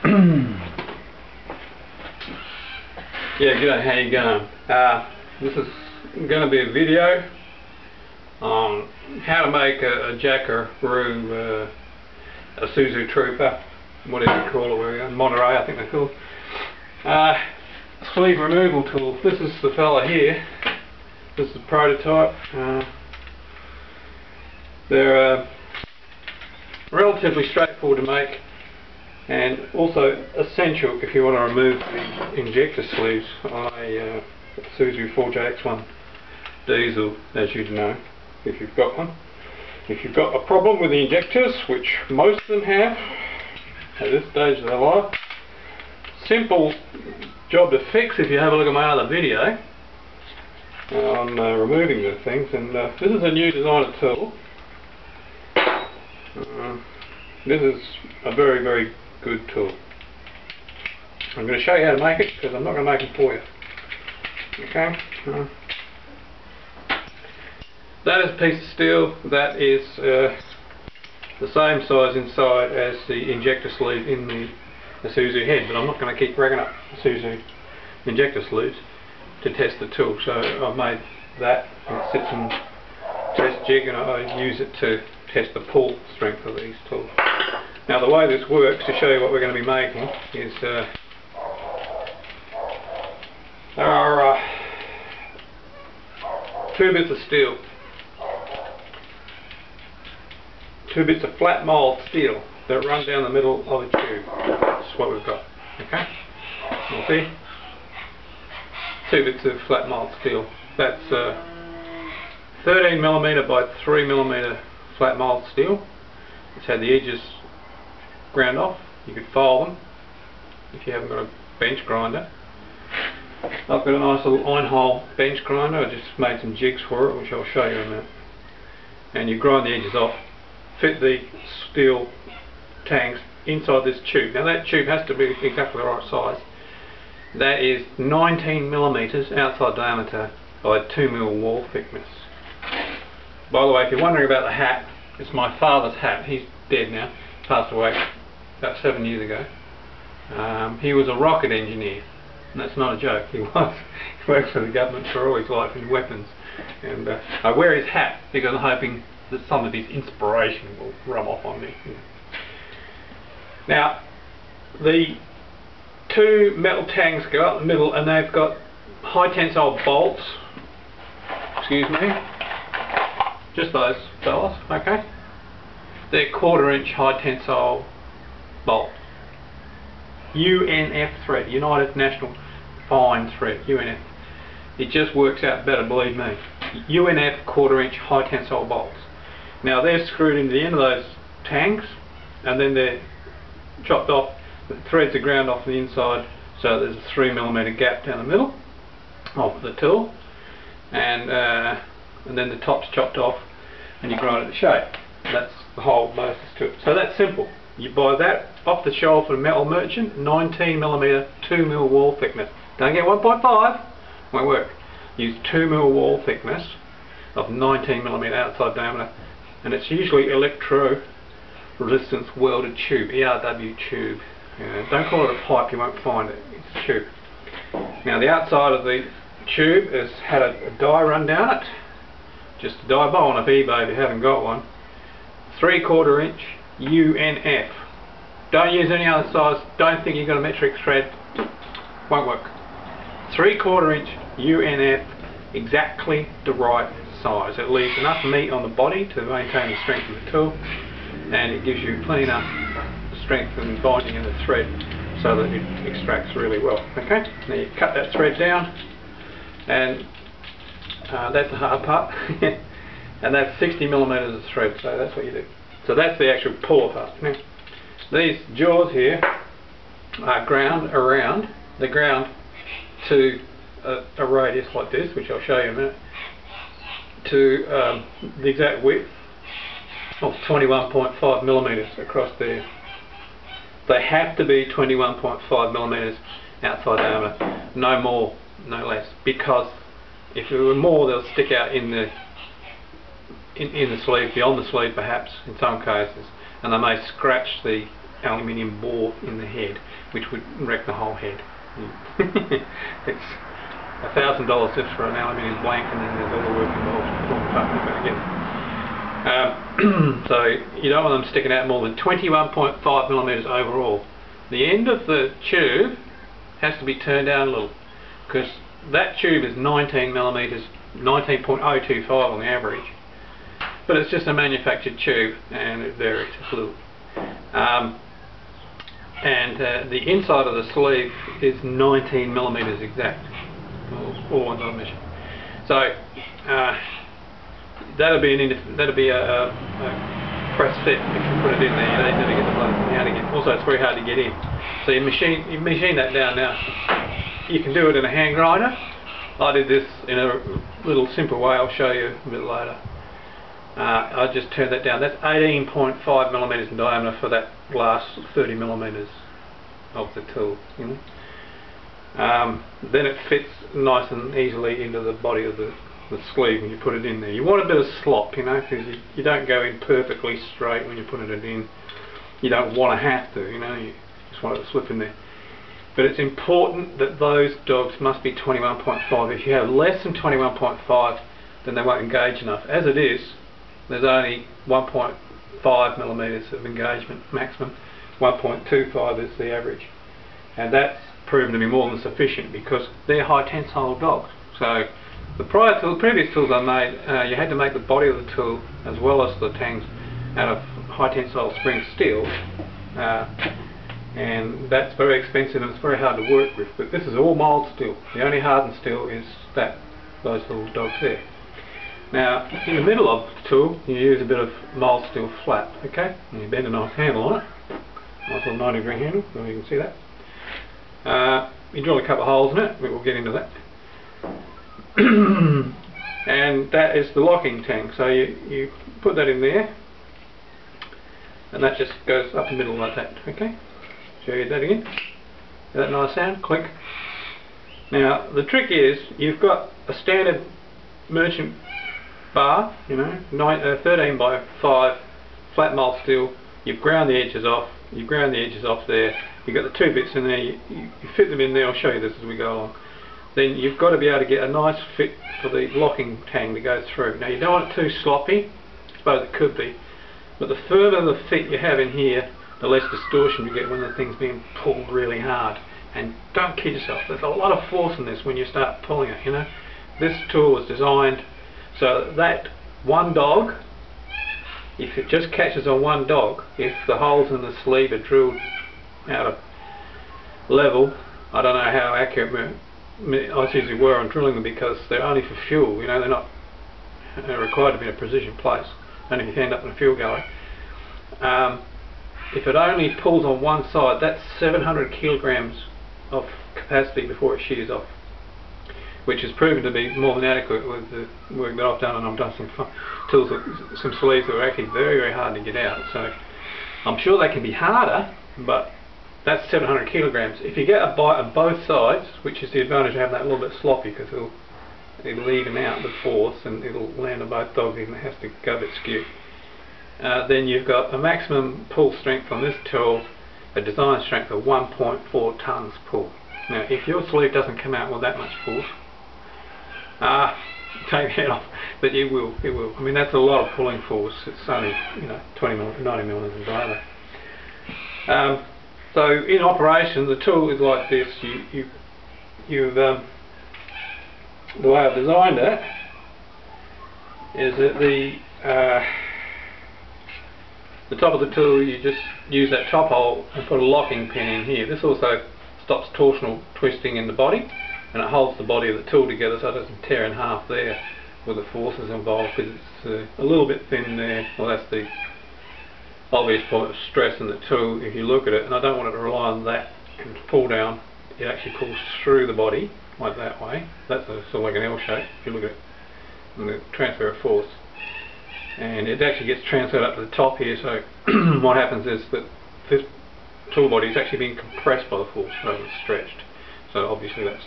yeah, g'day, how you going? Uh, this is going to be a video on how to make a, a Jackaroo, uh, a Suzu Trooper, whatever you call it, where Monterey I think they're called. Uh, sleeve removal tool. This is the fella here. This is the prototype. Uh, they're uh, relatively straightforward to make and also essential if you want to remove the injector sleeves on a uh, Suzu 4JX1 diesel as you'd know if you've got one. If you've got a problem with the injectors, which most of them have at this stage of their life, simple job to fix if you have a look at my other video on uh, removing the things and uh, this is a new designer tool uh, this is a very very good tool. I'm going to show you how to make it because I'm not going to make it for you. Okay? Uh, that is a piece of steel that is uh, the same size inside as the injector sleeve in the, the Suzu head but I'm not going to keep ragging up Suzu injector sleeves to test the tool. So I've made that and it sits in test jig and I use it to test the pull strength of these tools. Now the way this works to show you what we're going to be making is uh, there are uh, two bits of steel two bits of flat mild steel that run down the middle of the tube. That's what we've got. Okay? You'll see? Two bits of flat mild steel. That's uh, 13 millimeter by 3 millimeter flat mild steel. It's had the edges ground off. You could file them if you haven't got a bench grinder. I've got a nice little iron hole bench grinder. I just made some jigs for it, which I'll show you in a minute. And you grind the edges off fit the steel tangs inside this tube. Now that tube has to be exactly the right size. That is 19 millimeters outside diameter by 2 mil wall thickness. By the way, if you're wondering about the hat, it's my father's hat. He's dead now. Passed away about seven years ago. Um, he was a rocket engineer. And that's not a joke. He was. He worked for the government for all his life in weapons. And uh, I wear his hat because I'm hoping that some of his inspiration will rub off on me. Now, the two metal tangs go up the middle and they've got high tensile bolts, excuse me, just those fellas, okay? They're quarter inch high tensile bolt. UNF thread, United National Fine Thread, UNF. It just works out better, believe me. UNF quarter inch high tensile bolts. Now they're screwed into the end of those tangs and then they're chopped off, the threads are ground off the inside so there's a 3mm gap down the middle of the tool and, uh, and then the top's chopped off and you grind it to shape. That's the whole basis to it. So that's simple. You buy that off the shelf at a metal merchant, 19mm 2mm wall thickness. Don't get 1.5, won't work. Use 2mm wall thickness of 19mm outside diameter and it's usually electro resistance welded tube, ERW tube. don't call it a pipe, you won't find it, it's a tube. Now the outside of the tube has had a, a die run down it, just a die bowl on eBay if you haven't got one. Three quarter inch UNF. Don't use any other size, don't think you've got a metric thread, won't work. Three quarter inch UNF, exactly the right size. It leaves enough meat on the body to maintain the strength of the tool and it gives you plenty enough strength and binding in the thread so that it extracts really well. Okay, now you cut that thread down and uh, that's the hard part and that's 60 millimeters of thread so that's what you do. So that's the actual part. Now, these jaws here are ground around, they're ground to a, a radius like this which I'll show you in a minute to um, the exact width of 21.5 millimeters across there. They have to be 21.5 millimeters outside diameter, no more, no less, because if it were more they'll stick out in the in, in the sleeve, beyond the sleeve perhaps in some cases, and they may scratch the aluminium bore in the head, which would wreck the whole head. it's a thousand dollars just for an aluminium blank, and then there's all the work involved pull the in. Um, so you don't want them sticking out more than 21.5 millimeters overall. The end of the tube has to be turned down a little because that tube is 19 millimeters, 19.025 on the average, but it's just a manufactured tube and it a little. Um, and uh, the inside of the sleeve is 19 millimeters exact, all, all ones. So uh, that'll be an that'll be a, a, a press fit if you put it in there. You don't need to get the blood out again. Also, it's very hard to get in. So you machine you machine that down now. You can do it in a hand grinder. I did this in a little simple way. I'll show you a bit later. Uh, I just turned that down. That's 18.5 millimeters in diameter for that last 30 millimeters of the tool. You know? um, then it fits nice and easily into the body of the, the sleeve when you put it in there. You want a bit of slop, you know, because you, you don't go in perfectly straight when you're putting it in. You don't want to have to, you know, you just want it to slip in there. But it's important that those dogs must be 21.5. If you have less than 21.5, then they won't engage enough. As it is, there's only 1.5 millimeters of engagement maximum. 1.25 is the average. And that's proven to be more than sufficient because they're high tensile dogs. So the prior tool, previous tools I made, uh, you had to make the body of the tool as well as the tangs out of high tensile spring steel. Uh, and that's very expensive and it's very hard to work with. But this is all mild steel. The only hardened steel is that, those little dogs there. Now, in the middle of the tool, you use a bit of mild steel flat, okay? And you bend a nice handle on it. Nice little 90 degree handle, so you can see that. Uh, you drill a couple of holes in it, we'll get into that. and that is the locking tang. So you, you put that in there, and that just goes up the middle like that, okay? Show you that again. That nice sound? Click. Now, the trick is, you've got a standard merchant bar, you know, nine, uh, 13 by 5 flat mild steel, you've ground the edges off, you ground the edges off there, you've got the two bits in there, you, you, fit them in there, I'll show you this as we go along. Then you've got to be able to get a nice fit for the locking tang to go through. Now you don't want it too sloppy, I suppose it could be, but the further the fit you have in here, the less distortion you get when the thing's being pulled really hard. And don't kid yourself, there's a lot of force in this when you start pulling it, you know. This tool was designed so that one dog, if it just catches on one dog, if the holes in the sleeve are drilled out of level, I don't know how accurate I usually were on drilling them because they're only for fuel, you know, they're not they're required to be in a precision place, only if you end up in a fuel gully. Um, if it only pulls on one side, that's 700 kilograms of capacity before it shears off which has proven to be more than adequate with the work that I've done and I've done some tools, that, some sleeves that were actually very very hard to get out. So I'm sure they can be harder but that's 700 kilograms. If you get a bite on both sides which is the advantage of having that a little bit sloppy because it'll it'll even out the force and it'll land on both dogs even it has to go a bit uh, then you've got a maximum pull strength on this tool a design strength of 1.4 tons pull. Now if your sleeve doesn't come out with that much force Ah, take that off. But it will, it will. I mean, that's a lot of pulling force. It's only, you know, 20 mil, 90 millimeters in diameter. Um, so in operation, the tool is like this. You, you, you've, um, the way I've designed it is that the uh, the top of the tool, you just use that top hole and put a locking pin in here. This also stops torsional twisting in the body and it holds the body of the tool together so it doesn't tear in half there with the forces involved because it's uh, a little bit thin there. Well that's the obvious point of stress in the tool if you look at it. And I don't want it to rely on that and pull down. It actually pulls through the body like that way. That's a, sort of like an L shape if you look at it and the transfer of force. And it actually gets transferred up to the top here so what happens is that this tool body is actually being compressed by the force rather than stretched. So obviously that's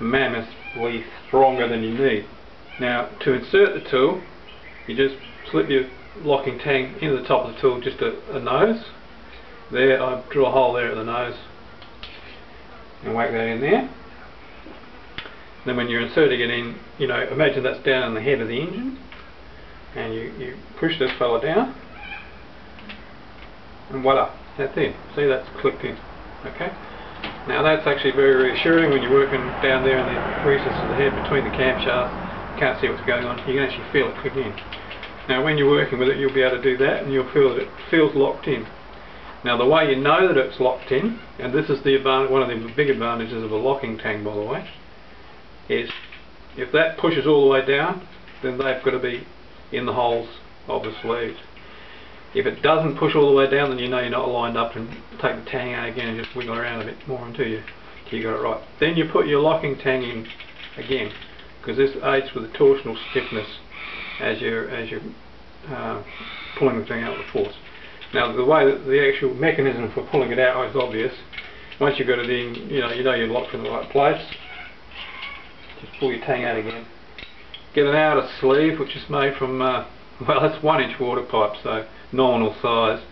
mammothly stronger than you need. Now to insert the tool you just slip your locking tang into the top of the tool just a, a nose there, I drill a hole there at the nose and whack that in there. Then when you're inserting it in, you know, imagine that's down in the head of the engine and you, you push this fella down and voila, that's in. See that's clicked in. Okay? Now that's actually very reassuring when you're working down there in the recess of the head between the camshaft, you can't see what's going on, you can actually feel it click in. Now when you're working with it you'll be able to do that and you'll feel that it feels locked in. Now the way you know that it's locked in, and this is the one of the big advantages of a locking tang by the way, is if that pushes all the way down, then they've got to be in the holes of the sleeves. If it doesn't push all the way down, then you know you're not lined up and take the tang out again and just wiggle around a bit more until you, until you got it right. Then you put your locking tang in again, because this aids with the torsional stiffness as you're, as you're uh, pulling the thing out with force. Now the way that the actual mechanism for pulling it out is obvious. Once you've got it in, you know, you know you're locked in the right place. Just pull your tang out again. Get an outer sleeve which is made from, uh, well it's one inch water pipe so nominal size.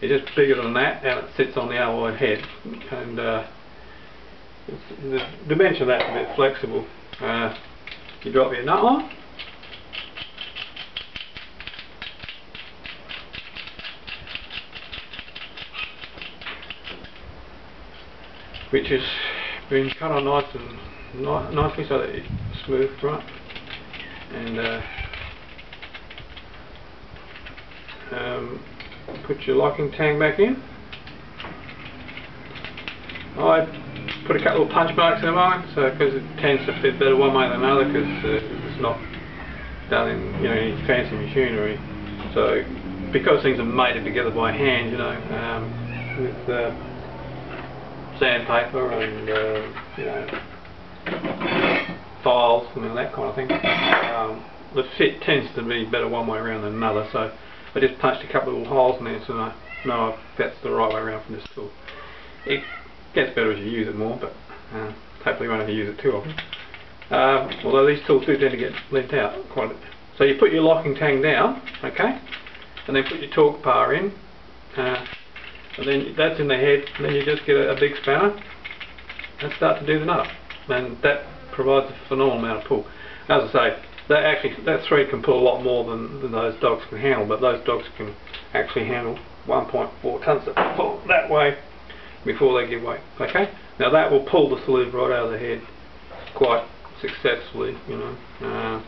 It's just bigger than that and it sits on the alloy head and uh, the dimension of that's a bit flexible. Uh, you drop your nut on which has been cut on nice and ni nicely so that it's smooth right and uh, um, put your locking tang back in I put a couple of punch marks in mine so because it tends to fit better one way than another because uh, it's not done in you know any fancy machinery so because things are mated together by hand you know um, with uh, sandpaper and uh, you know files and that kind of thing. Um, the fit tends to be better one way around than another, so I just punched a couple of little holes in there so I know that's the right way around from this tool. It gets better as you use it more, but uh, hopefully you won't have to use it too often. Um, although these tools do tend to get lent out quite a bit. So you put your locking tang down, okay, and then put your torque bar in. Uh, and then that's in the head, and then you just get a, a big spanner and start to do the nut And that provides a phenomenal amount of pull. As I say, that actually that thread can pull a lot more than, than those dogs can handle, but those dogs can actually handle 1.4 tons of pull that way before they give way. Okay? Now that will pull the sleeve right out of the head quite successfully, you know. Uh,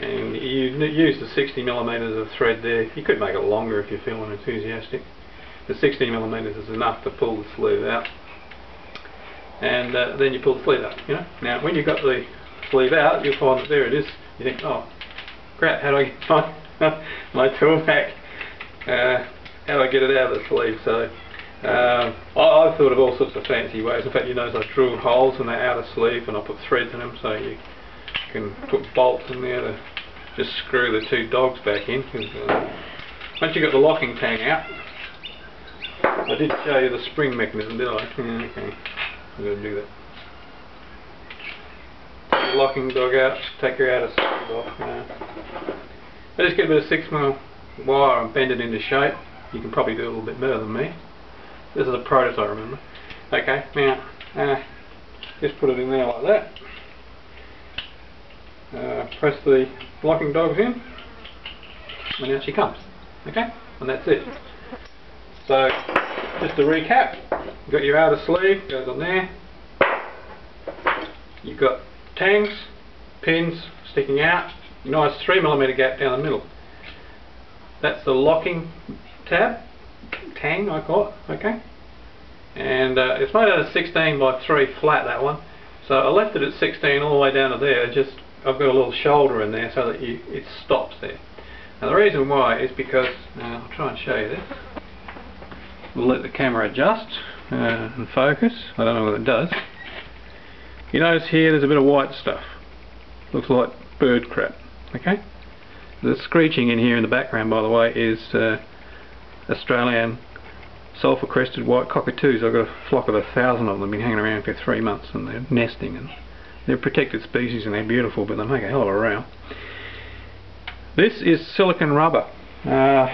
and you use the 60 millimeters of thread there. You could make it longer if you're feeling enthusiastic the 60 millimeters is enough to pull the sleeve out and uh, then you pull the sleeve out you know now when you've got the sleeve out you'll find that there it is you think oh crap how do I get my, my tool back uh, how do I get it out of the sleeve so um, I, have thought of all sorts of fancy ways in fact you notice I've drilled holes in the outer sleeve and I put threads in them so you can put bolts in there to just screw the two dogs back in uh, once you've got the locking tang out I did show you the spring mechanism, did I? Yeah, okay. I'm going to do that. Locking dog out, take your outer sleeve off. I just get a bit of 6 mil wire and bend it into shape. You can probably do a little bit better than me. This is a prototype, I remember. Okay, now, uh, just put it in there like that. Uh, press the locking dogs in, and out she comes. Okay, and that's it. So, just to recap, you've got your outer sleeve, goes on there. You've got tangs, pins sticking out, nice 3mm gap down the middle. That's the locking tab, tang I call it, okay? And uh, it's made out of 16 by 3 flat that one. So I left it at 16 all the way down to there, just I've got a little shoulder in there so that you, it stops there. Now the reason why is because, uh, I'll try and show you this. We'll let the camera adjust uh, and focus. I don't know what it does. You notice here there's a bit of white stuff. Looks like bird crap. Okay? The screeching in here in the background by the way is uh, Australian sulphur crested white cockatoos. I've got a flock of a thousand of them been hanging around for three months and they're nesting and they're protected species and they're beautiful but they make a hell of a row. This is silicon rubber. Uh,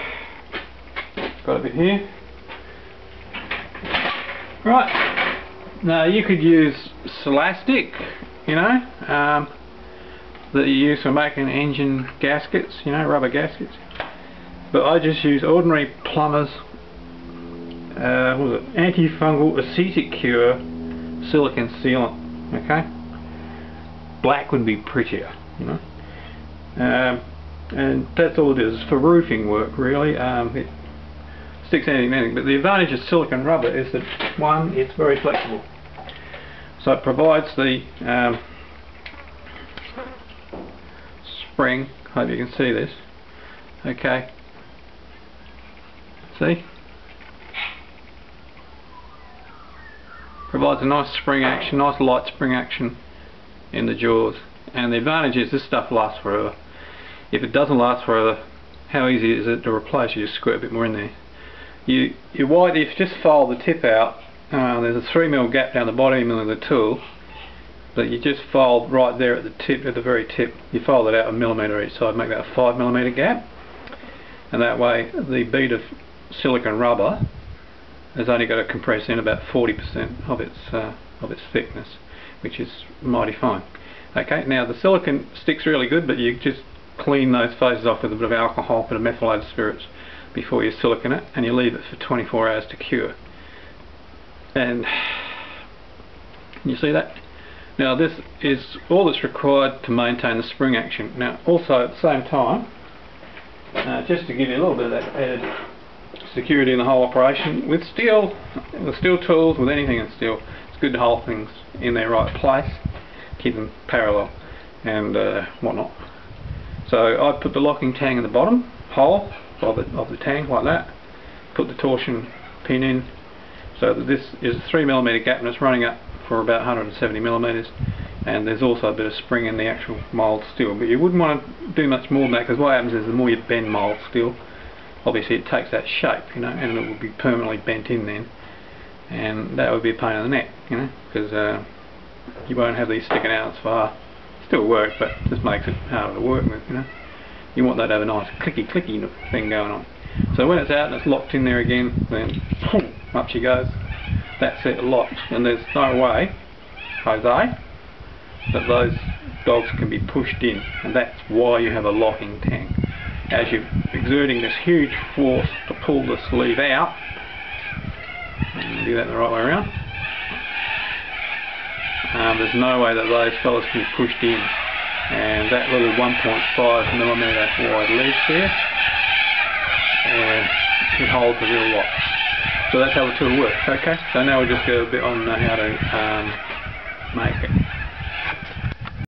got a bit here Right, now you could use Silastic, you know, um, that you use for making engine gaskets, you know, rubber gaskets. But I just use ordinary plumber's uh, what was it, antifungal acetic cure silicon sealant, okay? Black would be prettier, you know. Um, and that's all it is for roofing work really. Um, it sticks anything, anything. But the advantage of silicon rubber is that one, it's very flexible. So it provides the um, spring. Hope you can see this. Okay. See? Provides a nice spring action, nice light spring action in the jaws. And the advantage is this stuff lasts forever. If it doesn't last forever, how easy is it to replace? You just squirt a bit more in there. You you wide if you just file the tip out uh, there's a 3 mil gap down the bottom of the tool but you just fold right there at the tip, at the very tip, you fold it out a millimetre each side, make that a 5 millimetre gap. And that way the bead of silicon rubber has only got to compress in about 40% of its uh, of its thickness which is mighty fine. Okay, now the silicon sticks really good but you just clean those faces off with a bit of alcohol, a bit of methylated spirits before you silicon it and you leave it for 24 hours to cure and you see that? Now this is all that's required to maintain the spring action. Now also at the same time uh, just to give you a little bit of that added security in the whole operation with steel with steel tools with anything in steel it's good to hold things in their right place keep them parallel and uh, whatnot. So I put the locking tang in the bottom hole of the, of the tang like that put the torsion pin in so this is a 3mm gap and it's running up for about 170 millimeters. And there's also a bit of spring in the actual mild steel but you wouldn't want to do much more than that because what happens is the more you bend mild steel obviously it takes that shape you know and it will be permanently bent in then. And that would be a pain in the neck you know because uh, you won't have these sticking out as far. Still work but just makes it harder to work with you know. You want that to have a nice clicky clicky thing going on. So when it's out and it's locked in there again then up she goes. That's it, locked. And there's no way, Jose, that those dogs can be pushed in. And that's why you have a locking tang. As you're exerting this huge force to pull the sleeve out, do that the right way around, um, there's no way that those fellas can be pushed in. And that little 1.5 millimeter wide lead there, and it holds a real lot. So that's how the tool works. Okay, so now we'll just go a bit on uh, how to um, make it.